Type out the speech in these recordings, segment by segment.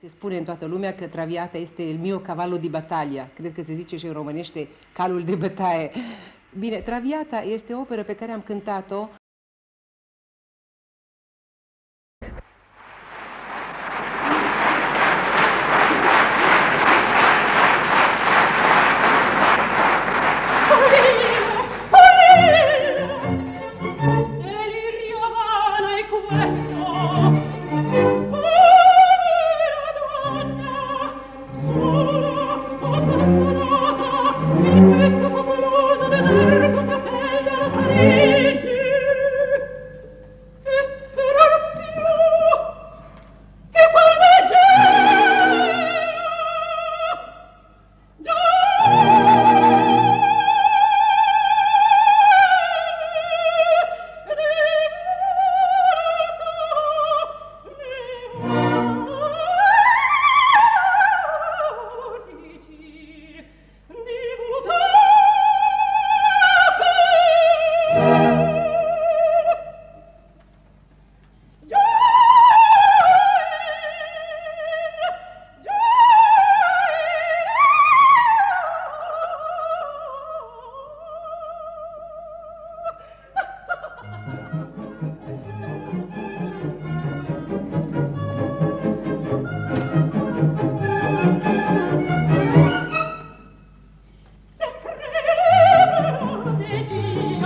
Se spune în toată lumea că Traviata este el mio cavallo di battaglia. Cred că se zice și în românește calul de bătaie. Bine, Traviata este o operă pe care am cântat-o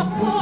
upon.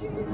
Thank you.